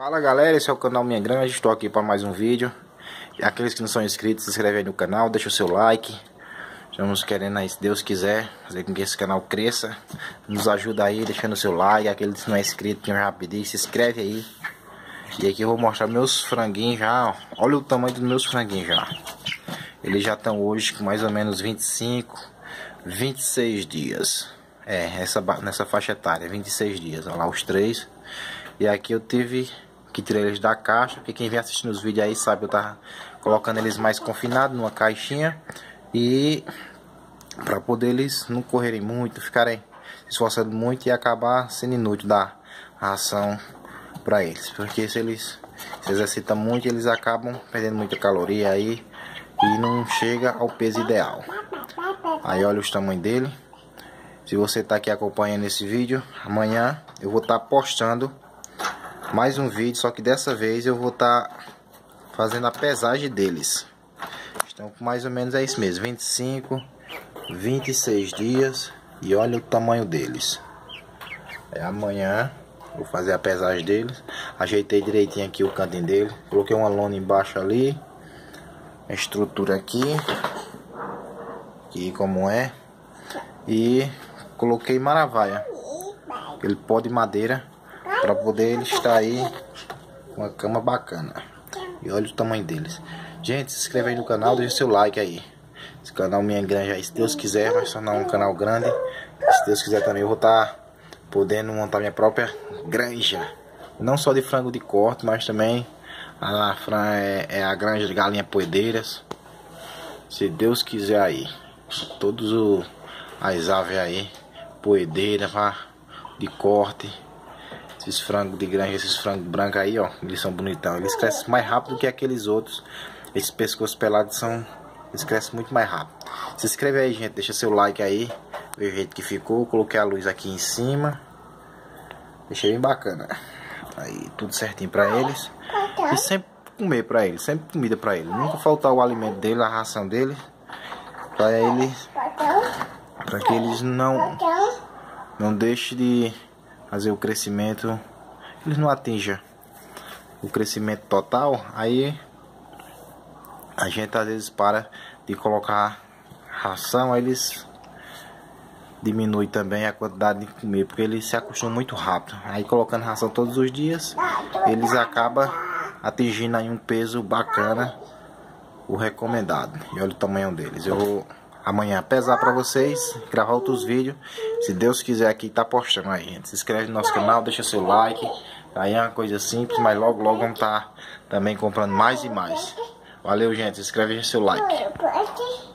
Fala galera, esse é o canal Minha Grande, estou aqui para mais um vídeo. Aqueles que não são inscritos, se inscreve aí no canal, deixa o seu like. Estamos querendo aí, se Deus quiser, fazer com que esse canal cresça. Nos ajuda aí, deixando o seu like. Aqueles que não é inscrito, que já se inscreve aí. E aqui eu vou mostrar meus franguinhos já. Olha o tamanho dos meus franguinhos já. Eles já estão hoje com mais ou menos 25, 26 dias. É, essa, nessa faixa etária, 26 dias, olha lá os três. E aqui eu tive que tirar eles da caixa, porque quem vem assistindo os vídeos aí sabe, eu tava colocando eles mais confinados numa caixinha e para poder eles não correrem muito, ficarem esforçando muito e acabar sendo inútil dar ração para eles, porque se eles se exercitam muito, eles acabam perdendo muita caloria aí e não chega ao peso ideal. Aí olha os tamanhos dele. Se você está aqui acompanhando esse vídeo, amanhã eu vou estar tá postando mais um vídeo, só que dessa vez eu vou estar tá fazendo a pesagem deles. Estão com mais ou menos é isso mesmo, 25, 26 dias e olha o tamanho deles. É amanhã vou fazer a pesagem deles. Ajeitei direitinho aqui o cantinho dele, coloquei uma lona embaixo ali. A estrutura aqui, aqui como é. E coloquei maravaia, ele pó de madeira para poder ele estar aí uma cama bacana. E olha o tamanho deles. Gente, se inscreve aí no canal, deixa seu like aí. Esse canal Minha Granja aí, se Deus quiser, vai se um canal grande. Se Deus quiser também, eu vou estar tá podendo montar minha própria granja. Não só de frango de corte, mas também a, é, é a granja de galinha poedeiras. Se Deus quiser aí. Todos as aves aí, poedeira, de corte. Esses frangos de granja, esses frangos brancos aí, ó. Eles são bonitão. Eles crescem mais rápido que aqueles outros. Esses pescoços pelados são... Eles crescem muito mais rápido. Se inscreve aí, gente. Deixa seu like aí. Ver o jeito que ficou. Coloquei a luz aqui em cima. Deixei bem bacana. Aí, tudo certinho pra eles. E sempre comer pra eles. Sempre comida pra eles. Nunca faltar o alimento dele, a ração dele. Pra eles... Pra que eles não... Não deixe de fazer o crescimento, eles não atinjam o crescimento total, aí a gente às vezes para de colocar ração, eles diminui também a quantidade de comer, porque eles se acostumam muito rápido. Aí colocando ração todos os dias, eles acabam atingindo aí um peso bacana, o recomendado. E olha o tamanho deles. Eu vou amanhã pesar pra vocês, gravar outros vídeos. Se Deus quiser aqui, tá postando aí, gente. Se inscreve no nosso canal, deixa seu like. Aí é uma coisa simples, mas logo, logo vamos estar tá também comprando mais e mais. Valeu, gente. Se inscreve e deixa seu like.